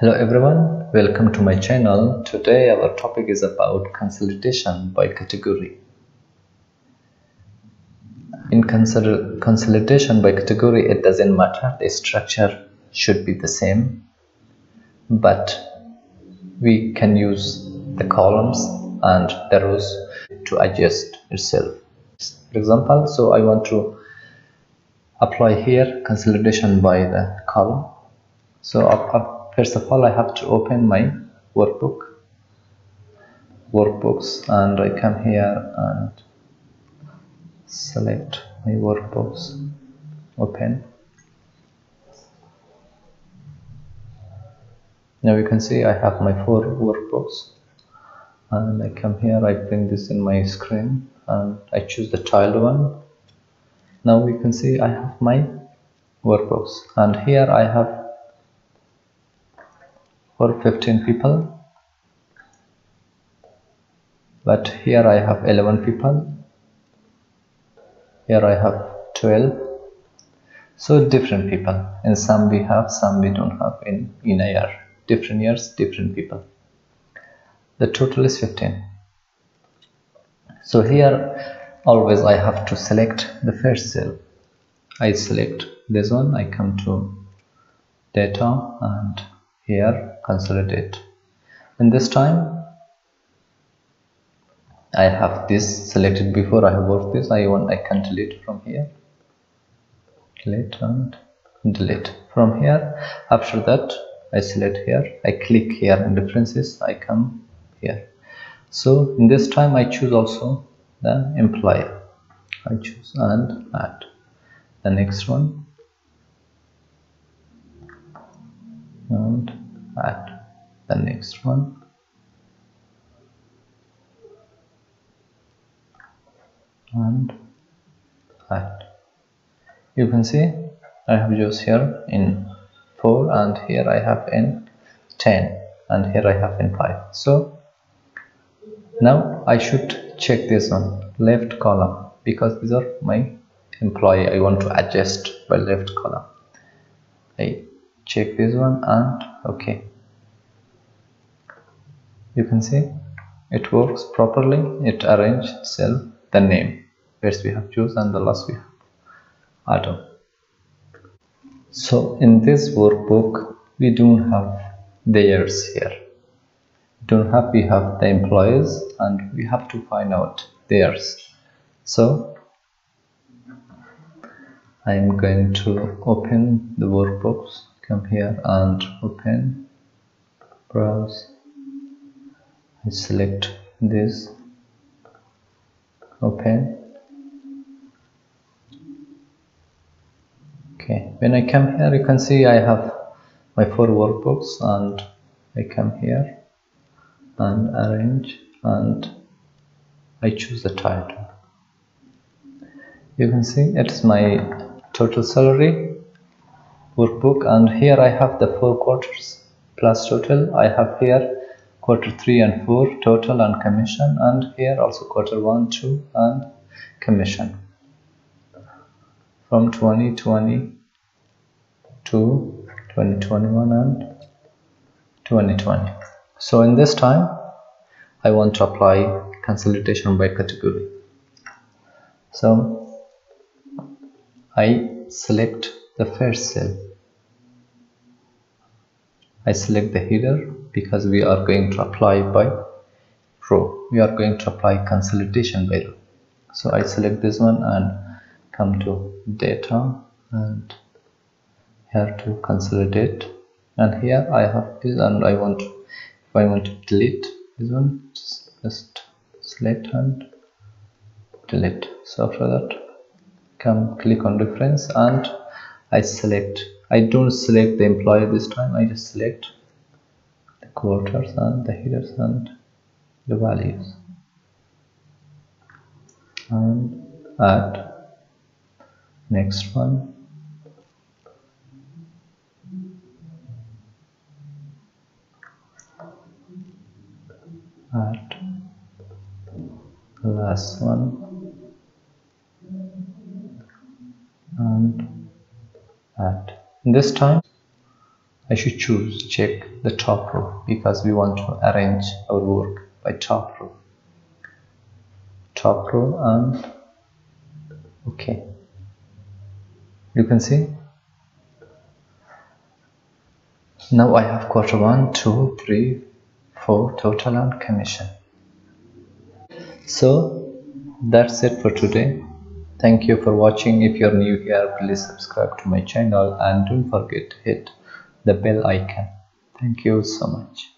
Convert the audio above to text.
Hello everyone, welcome to my channel. Today our topic is about consolidation by category. In consolidation by category, it doesn't matter, the structure should be the same, but we can use the columns and the rows to adjust itself. For example, so I want to apply here consolidation by the column. So up, up first of all I have to open my workbook. Workbooks and I come here and select my workbooks. Open. Now you can see I have my four workbooks and I come here I bring this in my screen and I choose the tiled one. Now you can see I have my workbooks and here I have for 15 people. But here I have 11 people. Here I have 12 so different people. In some we have some we don't have in in a year. Different years different people. The total is 15 so here always I have to select the first cell. I select this one. I come to data and here consolidate and this time I have this selected before I have worked this I want I can delete from here. Delete and delete from here. After that I select here I click here in references I come here. So in this time I choose also the employer I choose and add. The next one. And add the next one. And add you can see I have used here in 4 and here I have in 10 and here I have in 5 so now I should check this one left column because these are my employee. I want to adjust by left column. I check this one and okay. You can see it works properly. It arranged itself the name. First we have choose and the last we have atom so in this workbook we don't have the years here don't have we have the employees and we have to find out theirs. So I'm going to open the workbooks come here and open browse. I select this open. Okay when I come here you can see I have my four workbooks and I come here and arrange and I choose the tiled. You can see it's my total salary workbook and here I have the four quarters plus total. I have here quarter 3 and 4 total and commission and here also quarter 1 2 and commission. From 2020 to 2021 and 2020 so in this time I want to apply consolidation by category. So I select the first cell. I select the header because we are going to apply by row. We are going to apply consolidation by row. So I select this one and come to data and here to consolidate. And here I have this and I want if I want to delete this one just select and delete. So after that come click on reference and I select I don't select the employee this time I just select the quarters and the headers and the values. And add next one. Add last one. And add this time I should choose check the top row because we want to arrange our work by top row. Top row and okay. You can see. Now I have quarter one two three four total and commission. So that's it for today thank you for watching. If you're new here please subscribe to my channel and don't forget to hit the bell icon. Thank you so much